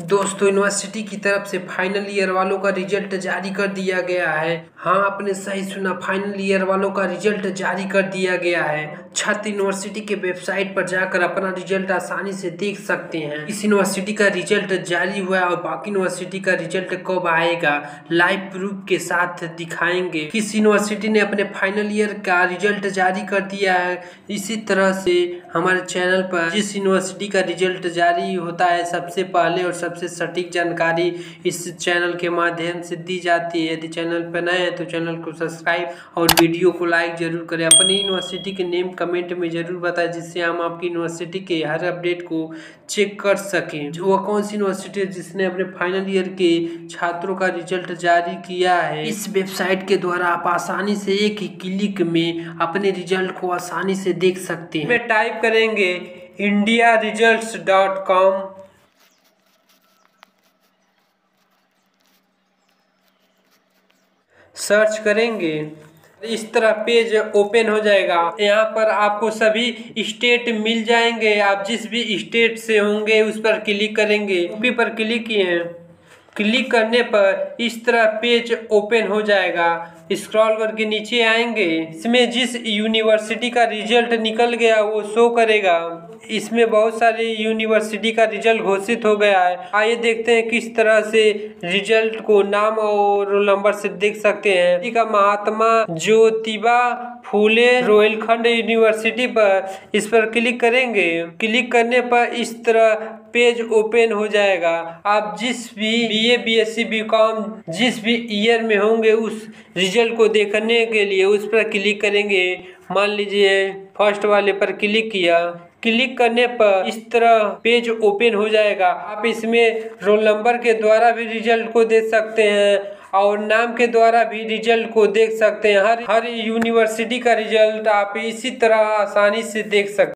दोस्तों यूनिवर्सिटी की तरफ़ से फाइनल ईयर वालों का रिज़ल्ट जारी कर दिया गया है। हाँ आपने सही सुना फाइनल ईयर वालों का रिज़ल्ट जारी कर दिया गया है। छात्र यूनिवर्सिटी के वेबसाइट पर जाकर अपना रिज़ल्ट आसानी से देख सकते हैं। इस यूनिवर्सिटी का रिज़ल्ट जारी हुआ है और बाकी यूनिवर्सिटी का रिज़ल्ट कब आएगा लाइव प्रूफ के साथ दिखाएँगे। किस यूनिवर्सिटी ने अपने फाइनल ईयर का रिज़ल्ट जारी कर दिया है, इसी तरह से हमारे चैनल पर जिस यूनिवर्सिटी का रिज़ल्ट जारी होता है, सबसे पहले और सबसे सटीक जानकारी इस चैनल के माध्यम से दी जाती है। यदि चैनल पर नए हैं तो चैनल को सब्सक्राइब और वीडियो को लाइक ज़रूर करें। अपनी यूनिवर्सिटी के नेम कमेंट में ज़रूर बताएँ, जिससे हम आपकी यूनिवर्सिटी के हर अपडेट को चेक कर सकें। वह कौन सी यूनिवर्सिटी है जिसने अपने फाइनल ईयर के छात्रों का रिज़ल्ट जारी किया है? इस वेबसाइट के द्वारा आप आसानी से एक ही क्लिक में अपने रिज़ल्ट को आसानी से देख सकते हैं। टाइप करेंगे, India result dot com. Search करेंगे। इस तरह पेज ओपन हो जाएगा। यहाँ पर आपको सभी स्टेट मिल जाएँगे। आप जिस भी स्टेट से होंगे, उस पर क्लिक करेंगे। यूपी पर क्लिक किए हैं। क्लिक करने पर इस तरह पेज ओपन हो जाएगा। स्क्रॉल करके नीचे आएँगे। इसमें जिस यूनिवर्सिटी का रिज़ल्ट निकल गया, वो शो करेगा। इसमें बहुत सारे यूनिवर्सिटी का रिज़ल्ट घोषित हो गया है। आइए देखते हैं किस तरह से रिज़ल्ट को नाम और रोल नंबर से देख सकते हैं। का महात्मा ज्योतिबा फूले रोहिलखंड यूनिवर्सिटी पर इस पर क्लिक करेंगे। क्लिक करने पर इस तरह पेज ओपन हो जाएगा। आप जिस भी B A B S C B com जिस भी ईयर में होंगे, उस रिज़ल्ट को देखने के लिए उस पर क्लिक करेंगे। मान लीजिए फ़र्स्ट वाले पर क्लिक किया। क्लिक करने पर इस तरह पेज ओपन हो जाएगा। आप इसमें रोल नंबर के द्वारा भी रिज़ल्ट को देख सकते हैं और नाम के द्वारा भी रिज़ल्ट को देख सकते हैं। हर हर यूनिवर्सिटी का रिज़ल्ट आप इसी तरह आसानी से देख सकते